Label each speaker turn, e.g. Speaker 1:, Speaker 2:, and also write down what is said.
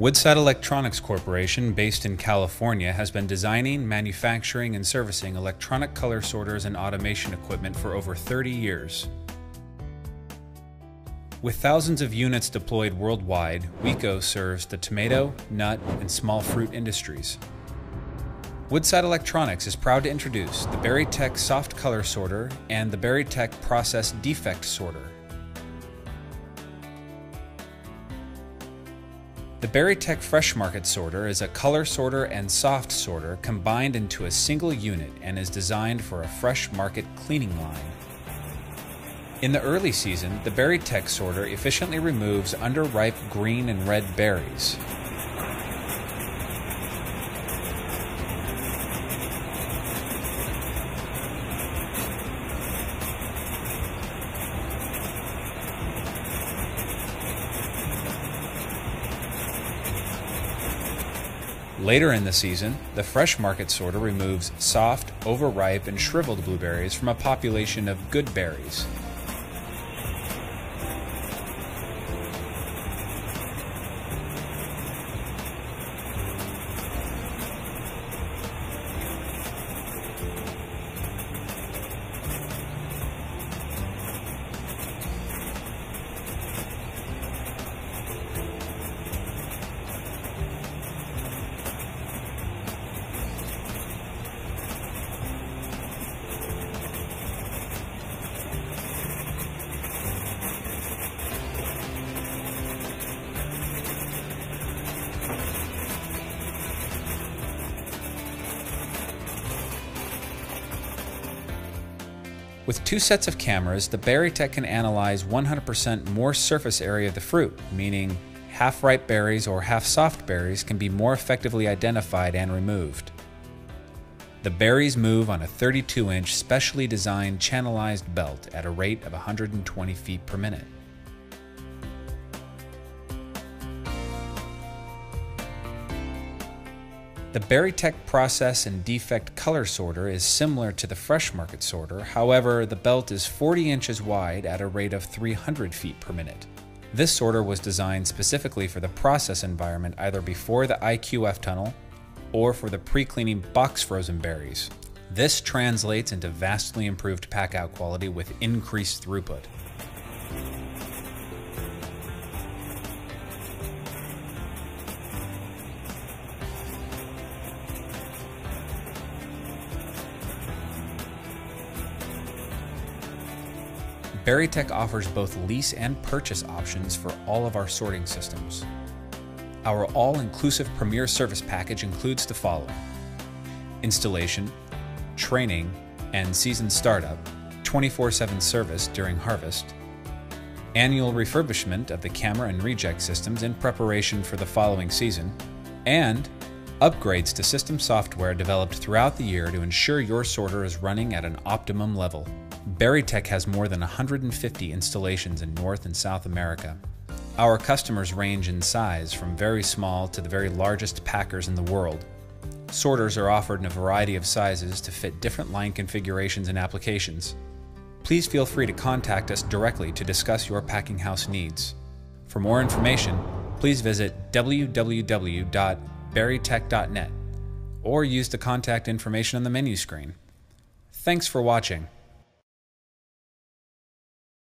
Speaker 1: Woodside Electronics Corporation, based in California, has been designing, manufacturing, and servicing electronic color sorters and automation equipment for over 30 years. With thousands of units deployed worldwide, WECO serves the tomato, nut, and small fruit industries. Woodside Electronics is proud to introduce the BerryTek Soft Color Sorter and the BerryTek Process Defect Sorter. The BerryTek Fresh Market Sorter is a color sorter and soft sorter combined into a single unit and is designed for a fresh market cleaning line. In the early season, the BerryTek sorter efficiently removes underripe green and red berries. Later in the season, the fresh market sorter removes soft, overripe, and shriveled blueberries from a population of good berries. With two sets of cameras, the BerryTek can analyze 100% more surface area of the fruit, meaning half ripe berries or half soft berries can be more effectively identified and removed. The berries move on a 32 inch specially designed channelized belt at a rate of 120 feet per minute. The BerryTek process and defect color sorter is similar to the fresh market sorter, however, the belt is 40 inches wide at a rate of 300 feet per minute. This sorter was designed specifically for the process environment either before the IQF tunnel or for the pre-cleaning box frozen berries. This translates into vastly improved pack-out quality with increased throughput. BerryTek offers both lease and purchase options for all of our sorting systems. Our all inclusive Premier Service package includes the following installation, training, and season startup, 24 7 service during harvest, annual refurbishment of the camera and reject systems in preparation for the following season, and upgrades to system software developed throughout the year to ensure your sorter is running at an optimum level. BerryTek has more than 150 installations in North and South America. Our customers range in size from very small to the very largest packers in the world. Sorters are offered in a variety of sizes to fit different line configurations and applications. Please feel free to contact us directly to discuss your packing house needs. For more information, please visit www.berrytek.net or use the contact information on the menu screen. Thanks for watching.